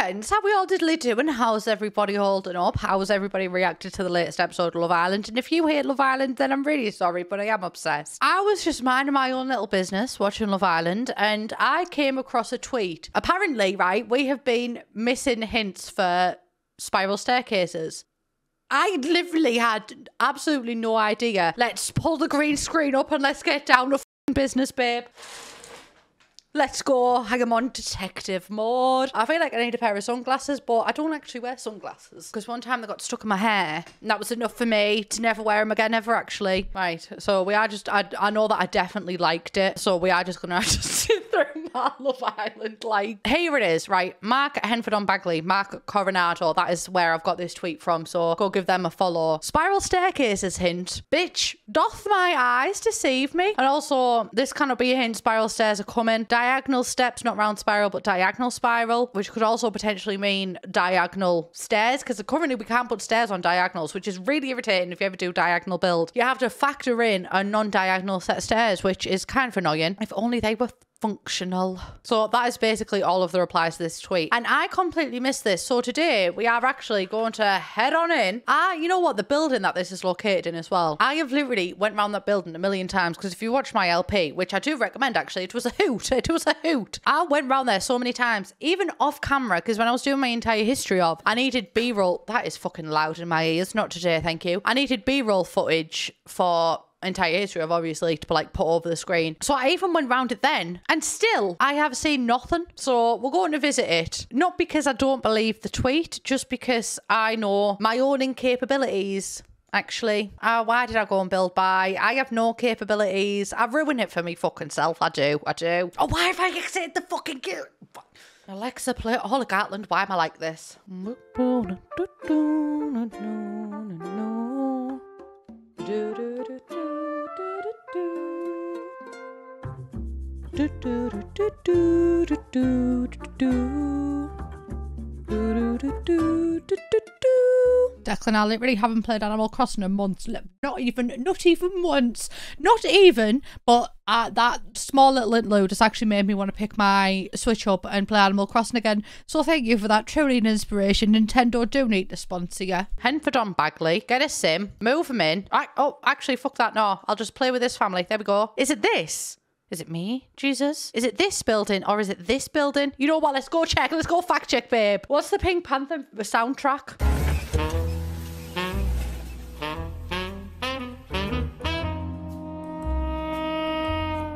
How we all diddly doing? How's everybody holding up? How's everybody reacted to the latest episode of Love Island? And if you hate Love Island, then I'm really sorry, but I am obsessed. I was just minding my own little business watching Love Island, and I came across a tweet. Apparently, right, we have been missing hints for spiral staircases. I literally had absolutely no idea. Let's pull the green screen up and let's get down to business, babe. Let's go. I'm on detective mode. I feel like I need a pair of sunglasses, but I don't actually wear sunglasses because one time they got stuck in my hair, and that was enough for me to never wear them again, ever actually. Right. So we are just. I, I know that I definitely liked it, so we are just gonna have to sit through my Love Island. Like here it is. Right. Mark Henford on Bagley, Mark Coronado. That is where I've got this tweet from. So go give them a follow. Spiral staircases hint. Bitch, doth my eyes deceive me? And also, this cannot be a hint. Spiral stairs are coming diagonal steps, not round spiral, but diagonal spiral, which could also potentially mean diagonal stairs, because currently we can't put stairs on diagonals, which is really irritating if you ever do diagonal build. You have to factor in a non-diagonal set of stairs, which is kind of annoying. If only they were functional. So that is basically all of the replies to this tweet. And I completely missed this. So today we are actually going to head on in. Ah, you know what? The building that this is located in as well. I have literally went around that building a million times because if you watch my LP, which I do recommend actually, it was a hoot. It was a hoot. I went round there so many times, even off camera, because when I was doing my entire history of, I needed B-roll. That is fucking loud in my ears. Not today, thank you. I needed B-roll footage for entire history of obviously to like put over the screen. So I even went round it then and still I have seen nothing. So we're going to visit it. Not because I don't believe the tweet, just because I know my own incapabilities. Actually, uh, why did I go and build by? I have no capabilities. I ruin it for me fucking self. I do. I do. Oh, why have I exited the fucking game? Alexa, play Holy Gatland. Why am I like this? Do, do, do, do, do. Do, do, do, do, do, do, do, do. Do, do, do, do. Declan, I literally haven't played Animal Crossing in months. Not even, not even once. Not even. But uh, that small little interlude has actually made me want to pick my Switch up and play Animal Crossing again. So thank you for that. Truly an inspiration. Nintendo do need to sponsor you. Henford on Bagley. Get a sim. Move them in. I, oh, actually, fuck that. No, I'll just play with this family. There we go. Is it this? Is it me, Jesus? Is it this building or is it this building? You know what? Let's go check. Let's go fact check, babe. What's the Pink Panther soundtrack?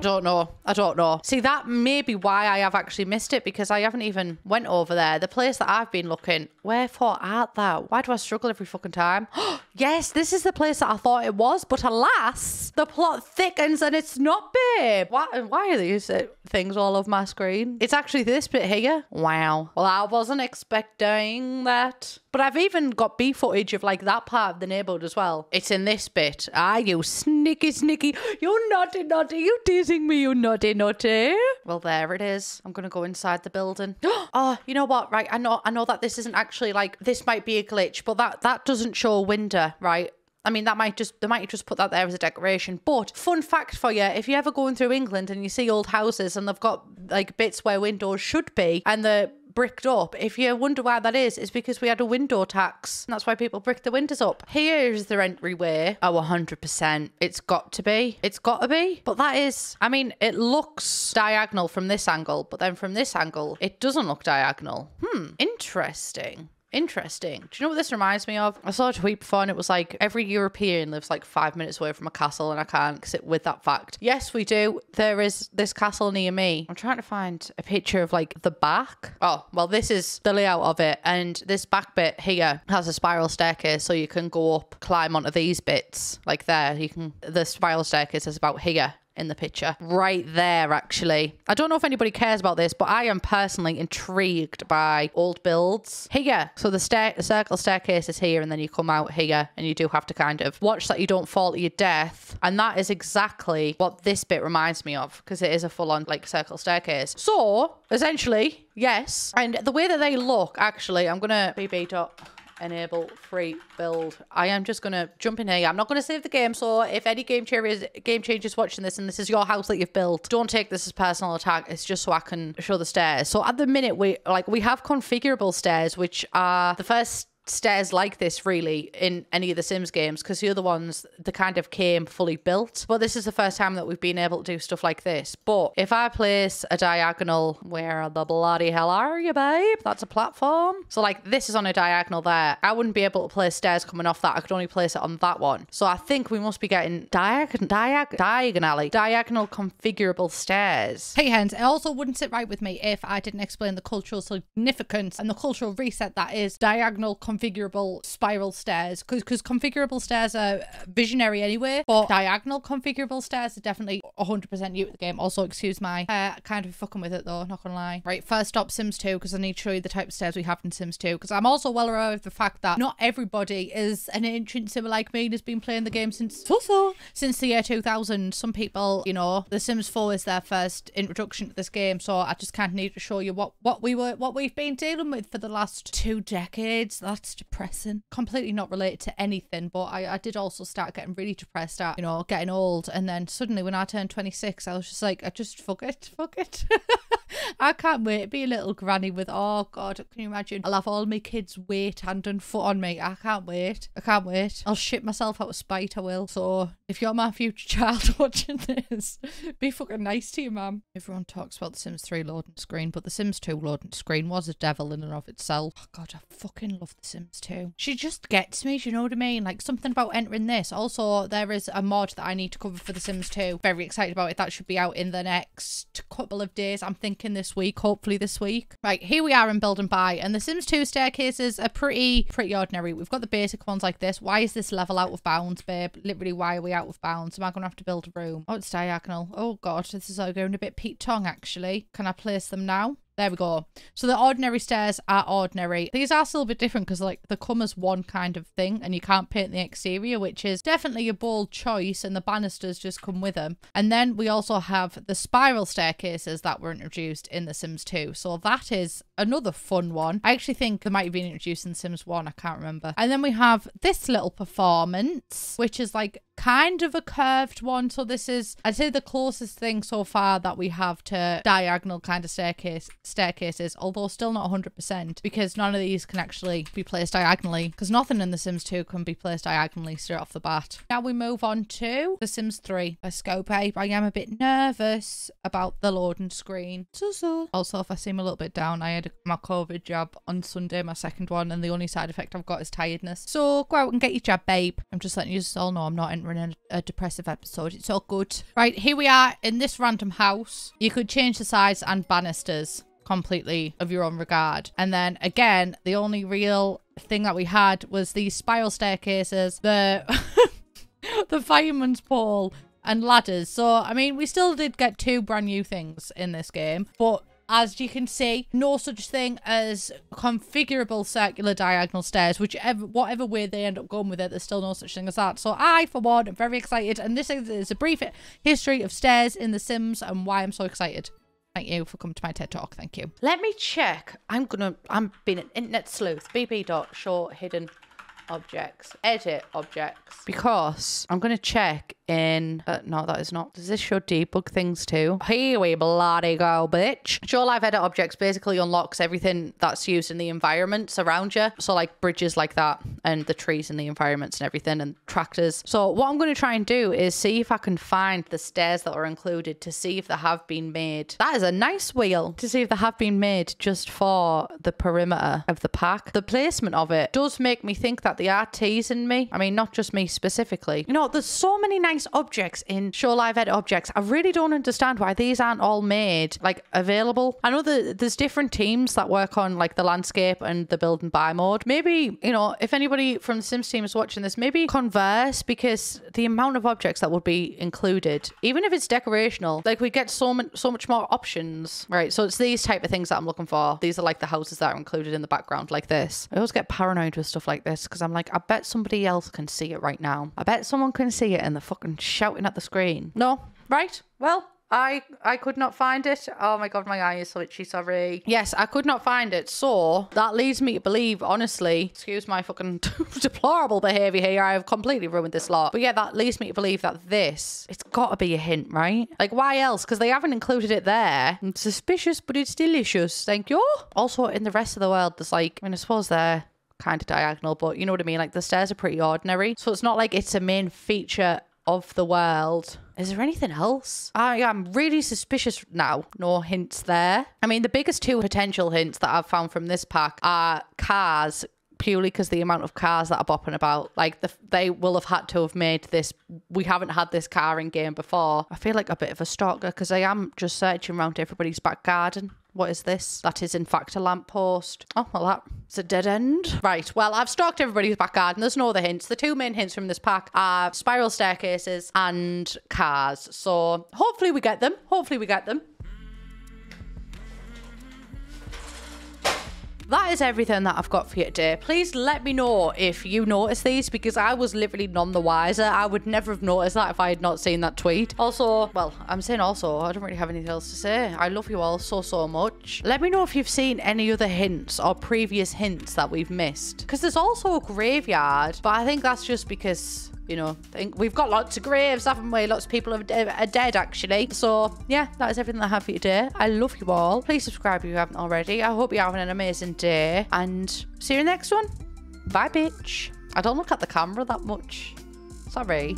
Don't know. I don't know. See, that may be why I have actually missed it because I haven't even went over there. The place that I've been looking. Wherefore art thou? Why do I struggle every fucking time? yes, this is the place that I thought it was, but alas, the plot thickens and it's not, babe. Why, why are these things all over my screen? It's actually this bit here. Wow. Well, I wasn't expecting that. But I've even got B footage of like that part of the neighborhood as well. It's in this bit. Ah, you sneaky, sneaky. You naughty, naughty. You teasing me, you naughty, naughty. Well, there it is. I'm gonna go inside the building. oh, you know what? Right, I know, I know that this isn't actually like this might be a glitch, but that that doesn't show a window, right? I mean, that might just they might just put that there as a decoration. But fun fact for you: if you're ever going through England and you see old houses and they've got like bits where windows should be, and the bricked up. If you wonder why that is, it's because we had a window tax. That's why people brick the windows up. Here is their entryway. Oh, 100%. It's got to be. It's got to be. But that is, I mean, it looks diagonal from this angle, but then from this angle, it doesn't look diagonal. Hmm, interesting. Interesting. Do you know what this reminds me of? I saw a tweet before and it was like every European lives like five minutes away from a castle and I can't sit with that fact. Yes, we do. There is this castle near me. I'm trying to find a picture of like the back. Oh, well, this is the layout of it. And this back bit here has a spiral staircase so you can go up, climb onto these bits like there. You can, the spiral staircase is about here in the picture. Right there, actually. I don't know if anybody cares about this, but I am personally intrigued by old builds. Here, so the stair, the circle staircase is here, and then you come out here, and you do have to kind of watch that you don't fall to your death. And that is exactly what this bit reminds me of, because it is a full-on like circle staircase. So essentially, yes. And the way that they look, actually, I'm gonna BB dot enable free build. I am just gonna jump in here. I'm not gonna save the game, so if any game changers game changers watching this and this is your house that you've built, don't take this as personal attack. It's just so I can show the stairs. So at the minute we like we have configurable stairs, which are the first stairs like this really in any of the Sims games because the other ones the kind of came fully built. But this is the first time that we've been able to do stuff like this. But if I place a diagonal, where the bloody hell are you, babe? That's a platform. So like this is on a diagonal there. I wouldn't be able to place stairs coming off that. I could only place it on that one. So I think we must be getting diagonal, diag diagonally, diagonal configurable stairs. Hey hens, it also wouldn't sit right with me if I didn't explain the cultural significance and the cultural reset that is diagonal spiral stairs because configurable stairs are visionary anyway but diagonal configurable stairs are definitely 100% new to the game. Also excuse my uh, kind of fucking with it though not gonna lie. Right first stop sims 2 because i need to show you the type of stairs we have in sims 2 because i'm also well aware of the fact that not everybody is an ancient sim like me and has been playing the game since so so since the year 2000 some people you know the sims 4 is their first introduction to this game so i just kind of need to show you what what we were what we've been dealing with for the last two decades that's depressing. Completely not related to anything, but I, I did also start getting really depressed at, you know, getting old. And then suddenly when I turned 26, I was just like, I just fuck it, fuck it. I can't wait to be a little granny with, oh God, can you imagine? I'll have all my kids' wait hand and foot on me. I can't wait. I can't wait. I'll shit myself out of spite, I will. So if you're my future child watching this, be fucking nice to you, mum. Everyone talks about The Sims 3 loading screen, but The Sims 2 loading screen was a devil in and of itself. Oh God, I fucking love The Sims 2. She just gets me, do you know what I mean? Like something about entering this. Also, there is a mod that I need to cover for The Sims 2. Very excited about it. That should be out in the next couple of days. I'm thinking this week, hopefully this week. Right, here we are in Build and Buy, and The Sims 2 staircases are pretty, pretty ordinary. We've got the basic ones like this. Why is this level out of bounds, babe? Literally, why are we out of bounds? Am I going to have to build a room? Oh, it's diagonal. Oh, God, this is all going a bit Pete Tong, actually. Can I place them now? There we go. So the ordinary stairs are ordinary. These are still a bit different because like they come as one kind of thing and you can't paint the exterior, which is definitely a bold choice and the banisters just come with them. And then we also have the spiral staircases that were introduced in The Sims 2. So that is another fun one. I actually think they might have been introduced in Sims 1. I can't remember. And then we have this little performance, which is like kind of a curved one. So this is, I'd say, the closest thing so far that we have to diagonal kind of staircase staircases, although still not 100% because none of these can actually be placed diagonally because nothing in The Sims 2 can be placed diagonally straight off the bat. Now we move on to The Sims 3. Let's go, babe. I am a bit nervous about the loading screen. So, so. Also, if I seem a little bit down, I had my COVID jab on Sunday, my second one, and the only side effect I've got is tiredness. So go out and get your jab, babe. I'm just letting you all know I'm not entering a, a depressive episode. It's all good. Right, here we are in this random house. You could change the size and banisters completely of your own regard. And then again, the only real thing that we had was these spiral staircases, the the fireman's pole and ladders. So I mean, we still did get two brand new things in this game, but as you can see, no such thing as configurable circular diagonal stairs, whichever whatever way they end up going with it, there's still no such thing as that. So I, for one, am very excited, and this is, a brief history of stairs in The Sims and why I'm so excited. Thank you for coming to my TED Talk. Thank you. Let me check. I'm gonna. I'm being an internet sleuth. bb dot show hidden objects edit objects. Because i'm gonna check in uh, no that is not does this show debug things too? Here we bloody go bitch. Show live edit objects basically unlocks everything that's used in the environments around you so like bridges like that and the trees in the environments and everything and tractors. So what i'm going to try and do is see if i can find the stairs that are included to see if they have been made. That is a nice wheel to see if they have been made just for the perimeter of the pack the placement of it does make me think that they are teasing me. I mean not just me specifically. You know there's so many nice objects in show live edit objects. I really don't understand why these aren't all made like available. I know that there's different teams that work on like the landscape and the build and buy mode. Maybe you know if anybody from the sims team is watching this maybe converse because the amount of objects that would be included even if it's decorational like we get so much so much more options. Right so it's these type of things that i'm looking for. These are like the houses that are included in the background like this. I always get paranoid with stuff like this because i'm like i bet somebody else can see it right now i bet someone can see it and they're fucking shouting at the screen no right well I I could not find it. Oh my god, my eye is so itchy. Sorry. Yes, I could not find it. So that leads me to believe, honestly, excuse my fucking deplorable behaviour here. I have completely ruined this lot. But yeah, that leads me to believe that this, it's got to be a hint, right? Like why else? Because they haven't included it there. It's suspicious, but it's delicious. Thank you. Also, in the rest of the world, there's like, I mean, I suppose they're kind of diagonal, but you know what I mean? Like the stairs are pretty ordinary. So it's not like it's a main feature of the world. Is there anything else? I am really suspicious now. No hints there. I mean, the biggest two potential hints that I've found from this pack are cars purely because the amount of cars that are bopping about, like the, they will have had to have made this. We haven't had this car in game before. I feel like a bit of a stalker because I am just searching around everybody's back garden. What is this? That is in fact a lamppost. Oh, well, that's a dead end. Right, well, I've stalked everybody's back garden. There's no other hints. The two main hints from this pack are spiral staircases and cars. So hopefully we get them. Hopefully we get them. That is everything that I've got for you today. Please let me know if you notice these because I was literally none the wiser. I would never have noticed that if I had not seen that tweet. Also, well, I'm saying also, I don't really have anything else to say. I love you all so, so much. Let me know if you've seen any other hints or previous hints that we've missed. Because there's also a graveyard, but I think that's just because you know, think we've got lots of graves, haven't we? Lots of people are, are, dead, actually. So, yeah, that is everything I have for you today. I love you all. Please subscribe if you haven't already. I hope you're having an amazing day. And see you in the next one. Bye, bitch. I don't look at the camera that much. Sorry.